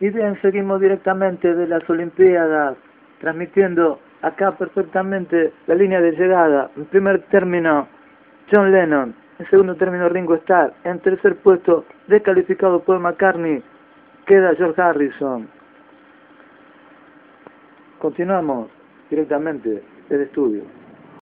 Y bien, seguimos directamente de las Olimpiadas, transmitiendo acá perfectamente la línea de llegada. En primer término, John Lennon. En segundo término, Ringo Starr. En tercer puesto, descalificado por McCartney, queda George Harrison. Continuamos directamente del estudio.